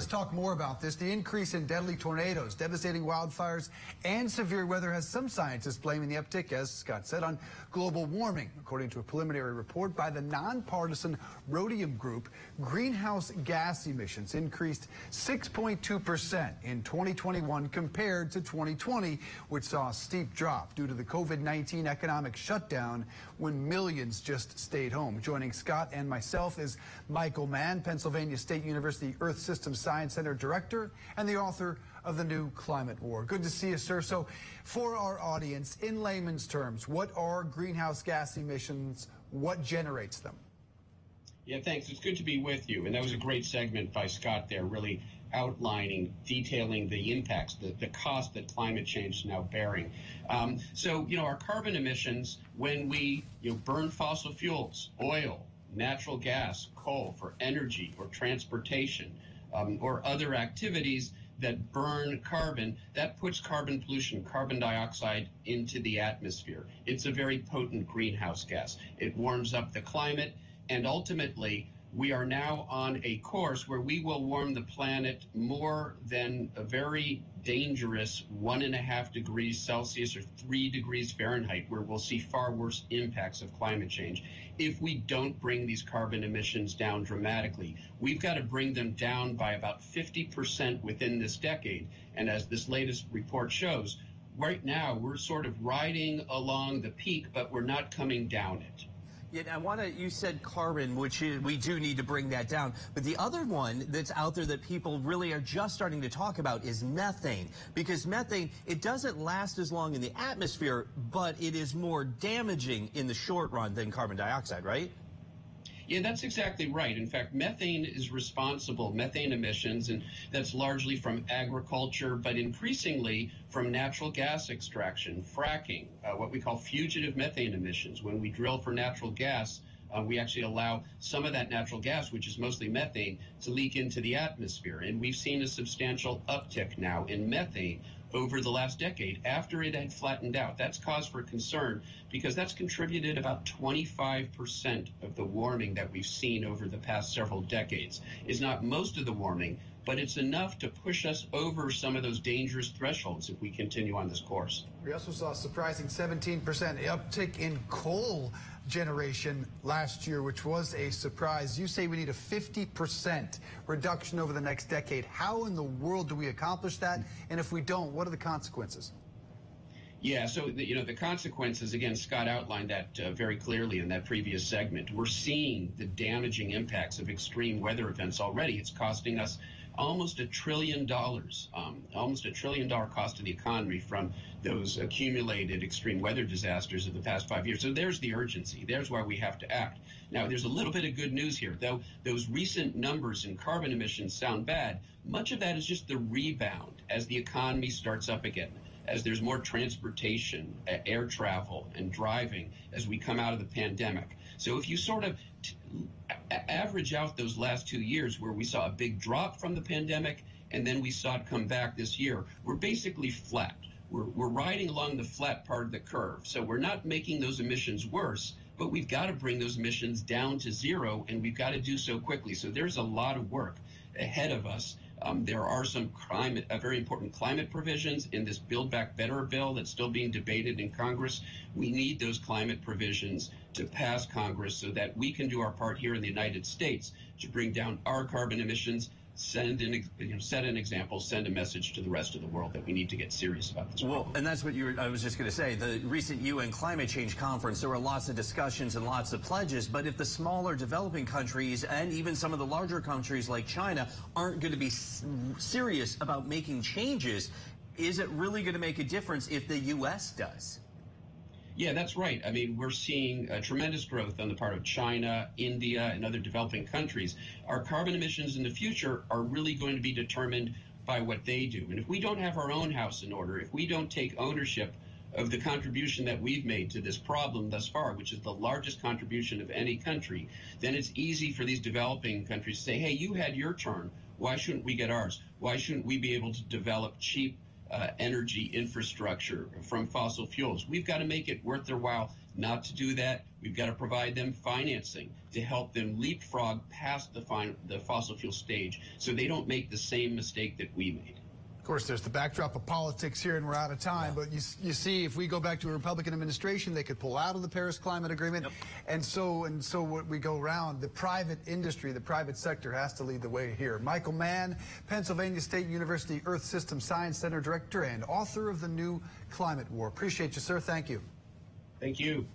Let's talk more about this. The increase in deadly tornadoes, devastating wildfires, and severe weather has some scientists blaming the uptick, as Scott said, on global warming. According to a preliminary report by the nonpartisan Rhodium Group, greenhouse gas emissions increased 6.2% in 2021 compared to 2020, which saw a steep drop due to the COVID-19 economic shutdown when millions just stayed home. Joining Scott and myself is Michael Mann, Pennsylvania State University Earth Systems Science Center Director and the author of the new Climate War. Good to see you, sir. So, for our audience, in layman's terms, what are greenhouse gas emissions? What generates them? Yeah, thanks. It's good to be with you. And that was a great segment by Scott there, really outlining, detailing the impacts, the, the cost that climate change is now bearing. Um, so, you know, our carbon emissions, when we you know, burn fossil fuels, oil, natural gas, coal for energy or transportation, um, or other activities that burn carbon, that puts carbon pollution, carbon dioxide into the atmosphere. It's a very potent greenhouse gas. It warms up the climate, and ultimately, we are now on a course where we will warm the planet more than a very dangerous one and a half degrees Celsius or three degrees Fahrenheit, where we'll see far worse impacts of climate change if we don't bring these carbon emissions down dramatically. We've got to bring them down by about 50% within this decade. And as this latest report shows, right now we're sort of riding along the peak, but we're not coming down it. Yeah, I want to, you said carbon, which is, we do need to bring that down. But the other one that's out there that people really are just starting to talk about is methane. Because methane, it doesn't last as long in the atmosphere, but it is more damaging in the short run than carbon dioxide, right? Yeah, that's exactly right. In fact, methane is responsible, methane emissions, and that's largely from agriculture, but increasingly from natural gas extraction, fracking, uh, what we call fugitive methane emissions. When we drill for natural gas, uh, we actually allow some of that natural gas, which is mostly methane, to leak into the atmosphere. And we've seen a substantial uptick now in methane over the last decade after it had flattened out. That's cause for concern because that's contributed about 25% of the warming that we've seen over the past several decades. Is not most of the warming, but it's enough to push us over some of those dangerous thresholds if we continue on this course. We also saw a surprising 17% uptick in coal generation last year, which was a surprise. You say we need a 50% reduction over the next decade. How in the world do we accomplish that? And if we don't, what are the consequences? Yeah, so the, you know the consequences again. Scott outlined that uh, very clearly in that previous segment. We're seeing the damaging impacts of extreme weather events already. It's costing us almost a trillion dollars, um, almost a trillion dollar cost to the economy from those accumulated extreme weather disasters of the past five years. So there's the urgency. There's why we have to act. Now, there's a little bit of good news here, though. Those recent numbers in carbon emissions sound bad. Much of that is just the rebound as the economy starts up again as there's more transportation, air travel, and driving as we come out of the pandemic. So if you sort of average out those last two years where we saw a big drop from the pandemic and then we saw it come back this year, we're basically flat. We're, we're riding along the flat part of the curve. So we're not making those emissions worse, but we've got to bring those emissions down to zero and we've got to do so quickly. So there's a lot of work ahead of us um, there are some climate, uh, very important climate provisions in this Build Back Better bill that's still being debated in Congress. We need those climate provisions to pass Congress so that we can do our part here in the United States to bring down our carbon emissions send an you know, set an example, send a message to the rest of the world that we need to get serious about this. Well, and that's what you were, I was just going to say. The recent UN climate change conference, there were lots of discussions and lots of pledges. But if the smaller developing countries and even some of the larger countries like China aren't going to be serious about making changes, is it really going to make a difference if the U.S. does? Yeah, that's right. I mean, we're seeing uh, tremendous growth on the part of China, India, and other developing countries. Our carbon emissions in the future are really going to be determined by what they do. And if we don't have our own house in order, if we don't take ownership of the contribution that we've made to this problem thus far, which is the largest contribution of any country, then it's easy for these developing countries to say, hey, you had your turn. Why shouldn't we get ours? Why shouldn't we be able to develop cheap uh, energy infrastructure from fossil fuels. We've got to make it worth their while Not to do that, we've got to provide them financing to help them leapfrog past the, the fossil fuel stage so they don't make the same mistake that we made. Of course, there's the backdrop of politics here, and we're out of time. But you, you see, if we go back to a Republican administration, they could pull out of the Paris Climate Agreement, and so and so what we go around. The private industry, the private sector, has to lead the way here. Michael Mann, Pennsylvania State University Earth System Science Center Director and author of the new Climate War. Appreciate you, sir. Thank you. Thank you.